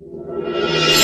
you